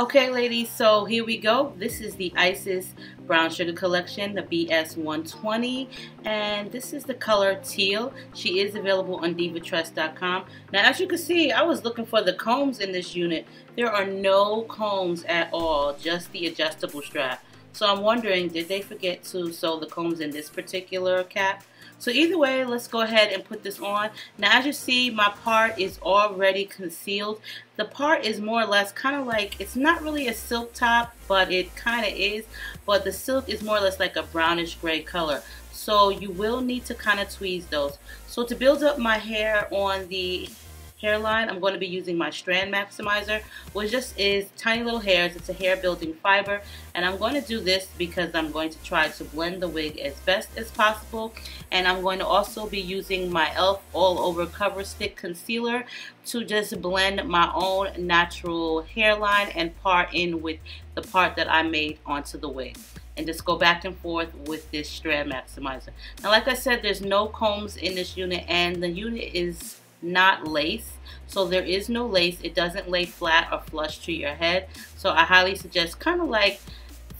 Okay, ladies, so here we go. This is the Isis Brown Sugar Collection, the BS120, and this is the color teal. She is available on divatress.com. Now, as you can see, I was looking for the combs in this unit. There are no combs at all, just the adjustable strap. So I'm wondering, did they forget to sew the combs in this particular cap? So either way, let's go ahead and put this on. Now as you see, my part is already concealed. The part is more or less kind of like, it's not really a silk top, but it kind of is. But the silk is more or less like a brownish gray color. So you will need to kind of tweeze those. So to build up my hair on the hairline, I'm going to be using my Strand Maximizer, which just is tiny little hairs. It's a hair building fiber, and I'm going to do this because I'm going to try to blend the wig as best as possible, and I'm going to also be using my e.l.f. All Over Cover Stick Concealer to just blend my own natural hairline and part in with the part that I made onto the wig and just go back and forth with this strand maximizer. Now like I said there's no combs in this unit and the unit is not lace. So there is no lace. It doesn't lay flat or flush to your head. So I highly suggest kind of like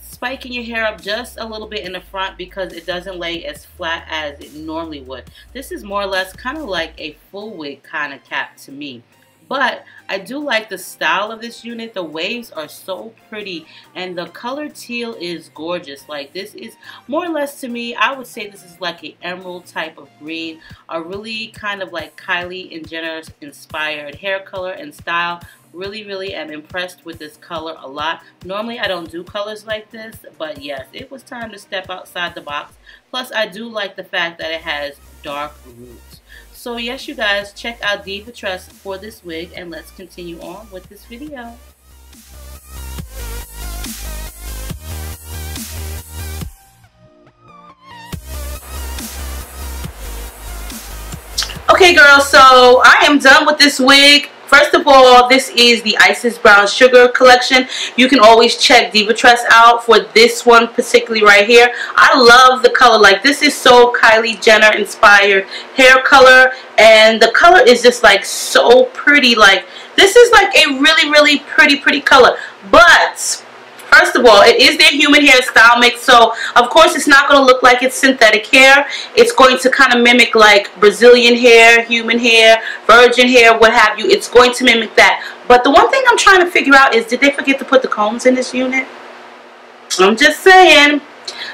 spiking your hair up just a little bit in the front because it doesn't lay as flat as it normally would. This is more or less kind of like a full wig kind of cap to me. But I do like the style of this unit. The waves are so pretty and the color teal is gorgeous. Like this is more or less to me, I would say this is like an emerald type of green. A really kind of like Kylie and Jenner inspired hair color and style. Really, really am impressed with this color a lot. Normally I don't do colors like this, but yes, it was time to step outside the box. Plus I do like the fact that it has dark roots. So yes, you guys, check out Diva Tress for this wig and let's continue on with this video. Okay girls, so I am done with this wig. First of all, this is the Isis Brown Sugar collection. You can always check Diva Tress out for this one particularly right here. I love the color. Like this is so Kylie Jenner inspired hair color and the color is just like so pretty. Like this is like a really, really pretty, pretty color. But First of all, it is their human hair style mix, so of course it's not going to look like it's synthetic hair. It's going to kind of mimic like Brazilian hair, human hair, virgin hair, what have you. It's going to mimic that. But the one thing I'm trying to figure out is did they forget to put the combs in this unit? I'm just saying.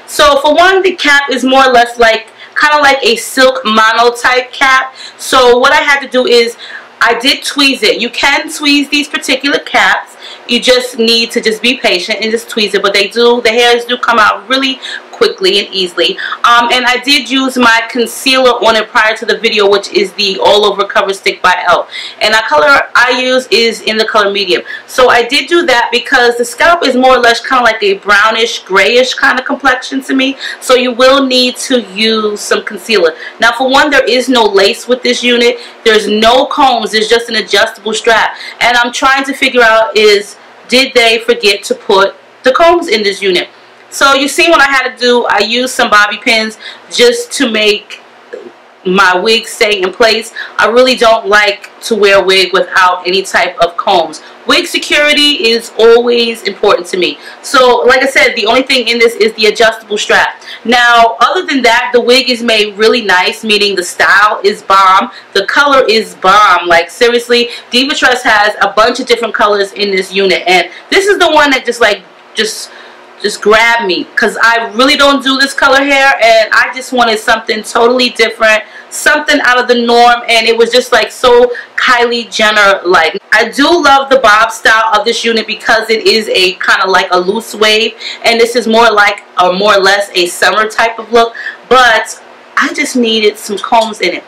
So for one, the cap is more or less like kind of like a silk mono type cap. So what I had to do is I did tweeze it. You can tweeze these particular caps you just need to just be patient and just tweeze it but they do the hairs do come out really quickly and easily. Um, and I did use my concealer on it prior to the video which is the all over cover stick by e.l.f. and the color I use is in the color medium. So I did do that because the scalp is more or less kind of like a brownish grayish kind of complexion to me. So you will need to use some concealer. Now for one there is no lace with this unit. There's no combs. It's just an adjustable strap. And I'm trying to figure out is did they forget to put the combs in this unit. So you see what I had to do, I used some bobby pins just to make my wig stay in place. I really don't like to wear a wig without any type of combs. Wig security is always important to me. So like I said, the only thing in this is the adjustable strap. Now, other than that, the wig is made really nice, meaning the style is bomb. The color is bomb. Like seriously, Diva Tress has a bunch of different colors in this unit. And this is the one that just like, just just grab me because I really don't do this color hair and I just wanted something totally different something out of the norm and it was just like so Kylie Jenner like I do love the bob style of this unit because it is a kind of like a loose wave and this is more like or more or less a summer type of look but I just needed some combs in it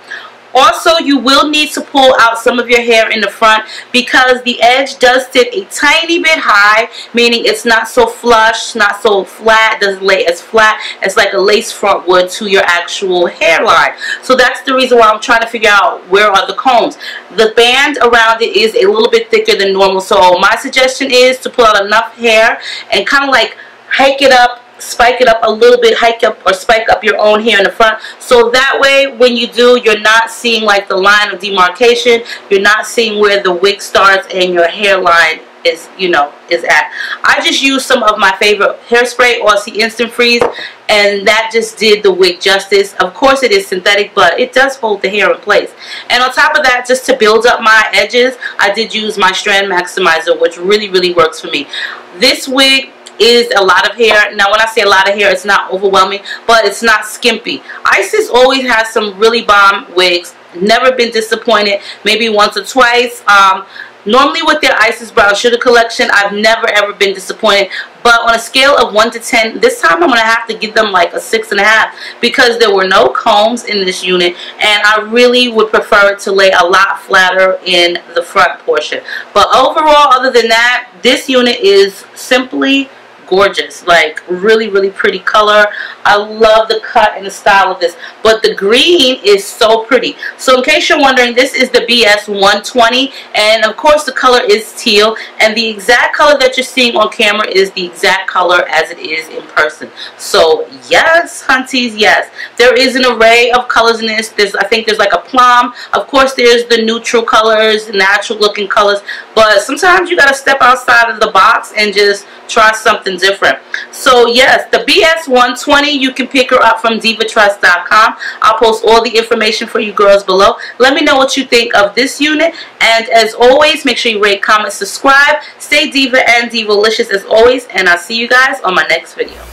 Also, you will need to pull out some of your hair in the front because the edge does sit a tiny bit high, meaning it's not so flush, not so flat, doesn't lay as flat as like a lace front would to your actual hairline. So that's the reason why I'm trying to figure out where are the combs. The band around it is a little bit thicker than normal, so my suggestion is to pull out enough hair and kind of like hike it up spike it up a little bit, hike up or spike up your own hair in the front. So that way, when you do, you're not seeing like the line of demarcation. You're not seeing where the wig starts and your hairline is, you know, is at. I just used some of my favorite hairspray, Aussie Instant Freeze, and that just did the wig justice. Of course, it is synthetic, but it does hold the hair in place. And on top of that, just to build up my edges, I did use my Strand Maximizer, which really, really works for me. This wig is a lot of hair. Now, when I say a lot of hair, it's not overwhelming, but it's not skimpy. Isis always has some really bomb wigs. Never been disappointed. Maybe once or twice. Um, normally with their Isis Brown Sugar collection, I've never ever been disappointed. But on a scale of 1 to 10, this time I'm going to have to give them like a 6.5 because there were no combs in this unit and I really would prefer it to lay a lot flatter in the front portion. But overall, other than that, this unit is simply gorgeous. Like really really pretty color. I love the cut and the style of this. But the green is so pretty. So in case you're wondering this is the BS 120 and of course the color is teal. And the exact color that you're seeing on camera is the exact color as it is in person. So yes hunties yes. There is an array of colors in this. There's I think there's like a plum. Of course there's the neutral colors natural looking colors. But sometimes you got to step outside of the box and just try something different. So yes, the BS120, you can pick her up from divatress.com. I'll post all the information for you girls below. Let me know what you think of this unit. And as always, make sure you rate, comment, subscribe. Stay diva and divalicious as always. And I'll see you guys on my next video.